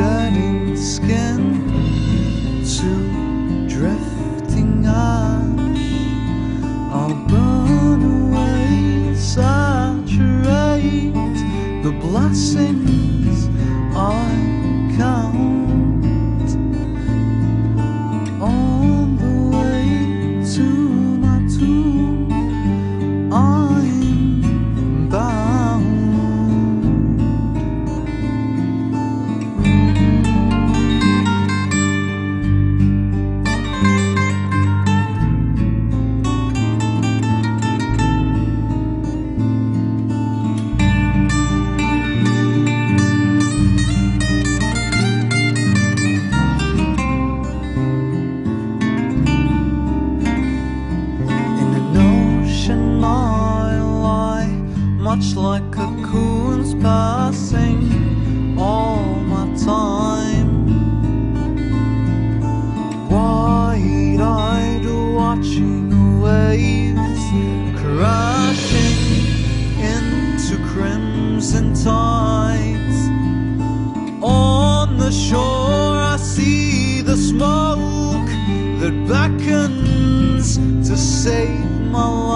shining skin to drifting ash, I'll burn away, saturate the blessing. Passing all my time. Wide-eyed, watching the waves crashing into crimson tides. On the shore, I see the smoke that beckons to save my life.